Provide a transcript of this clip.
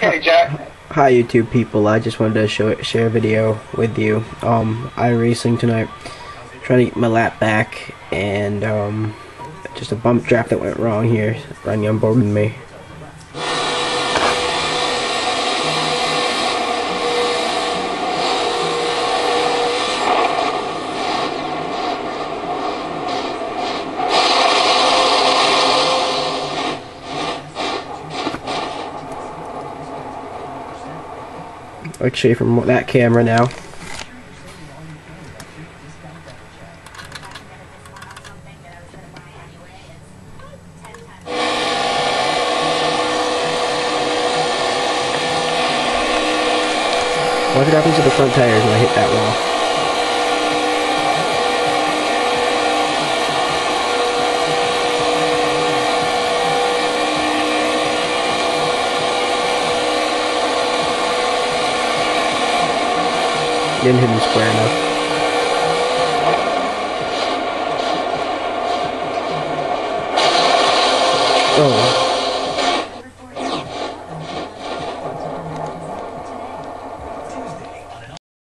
Jack. Hi YouTube people, I just wanted to show share a video with you. Um, iRacing tonight, trying to get my lap back, and um, just a bump draft that went wrong here, running on board with me. Actually, from that camera now. What happens to the front tires when I hit that wall? Didn't hit him square enough. Oh.